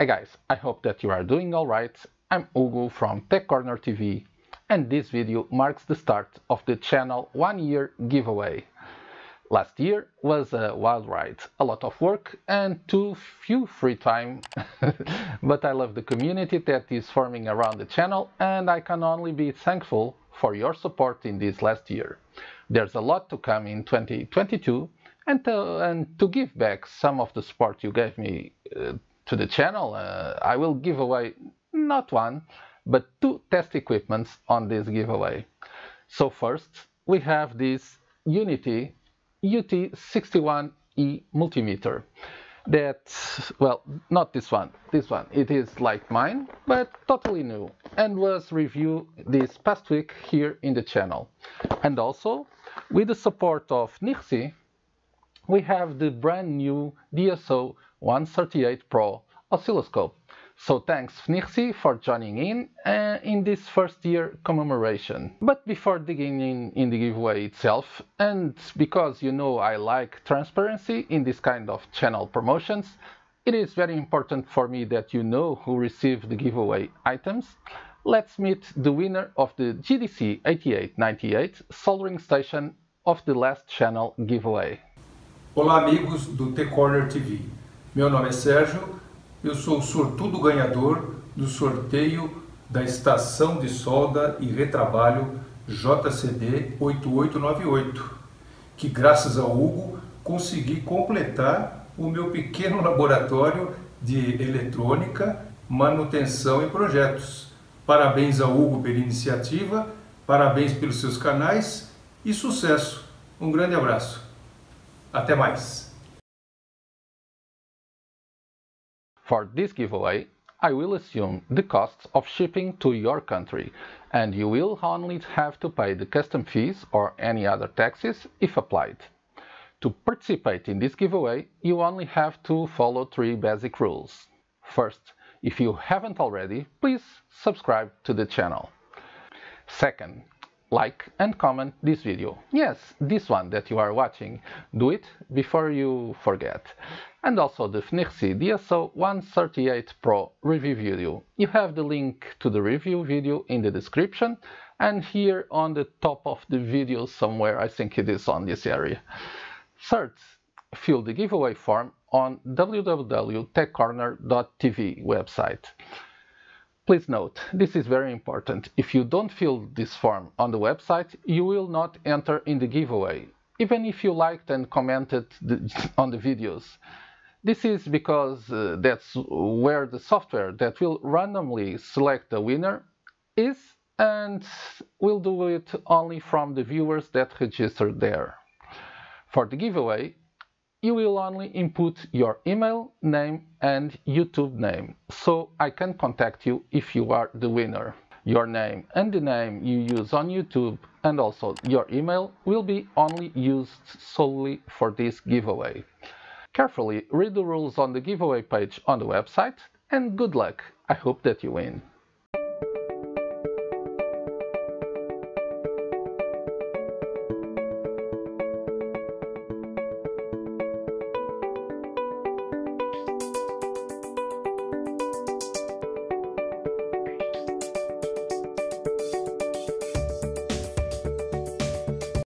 Hey guys, I hope that you are doing alright. I'm Hugo from Tech Corner TV and this video marks the start of the channel one year giveaway. Last year was a wild ride, a lot of work and too few free time, but I love the community that is forming around the channel and I can only be thankful for your support in this last year. There's a lot to come in 2022 and to, and to give back some of the support you gave me uh, to the channel, uh, I will give away not one, but two test equipments on this giveaway. So first, we have this Uni-T UT61E multimeter that, well, not this one, this one. It is like mine, but totally new and was reviewed this past week here in the channel. And also, with the support of FNIRSI, we have the brand new DSO 138 Pro oscilloscope. So thanks FNIRSI for joining in uh, in this first year commemoration. But before digging in, in the giveaway itself, and because you know I like transparency in this kind of channel promotions, it is very important for me that you know who received the giveaway items. Let's meet the winner of the JCD 8898 soldering station of the last channel giveaway. Olá amigos do T-Corner TV. Meu nome é Sérgio, eu sou o sortudo ganhador do sorteio da Estação de Solda e Retrabalho JCD 8898, que graças ao Hugo consegui completar o meu pequeno laboratório de eletrônica, manutenção e projetos. Parabéns ao Hugo pela iniciativa, parabéns pelos seus canais e sucesso. Um grande abraço. Até mais! For this giveaway, I will assume the costs of shipping to your country, and you will only have to pay the custom fees or any other taxes if applied. To participate in this giveaway, you only have to follow three basic rules. First, if you haven't already, please subscribe to the channel. Second, like and comment this video. Yes, this one that you are watching. Do it before you forget. And also the FNIRSI DSO 138 Pro review video. You have the link to the review video in the description and here on the top of the video somewhere, I think it is on this area. Third, fill the giveaway form on www.techcorner.tv website. Please note, this is very important. If you don't fill this form on the website, you will not enter in the giveaway, even if you liked and commented the, on the videos. This is because uh, that's where the software that will randomly select the winner is and will do it only from the viewers that registered there. For the giveaway, you will only input your email, name and YouTube name, so I can contact you if you are the winner. Your name and the name you use on YouTube and also your email will be only used solely for this giveaway. Carefully read the rules on the giveaway page on the website and good luck, I hope that you win.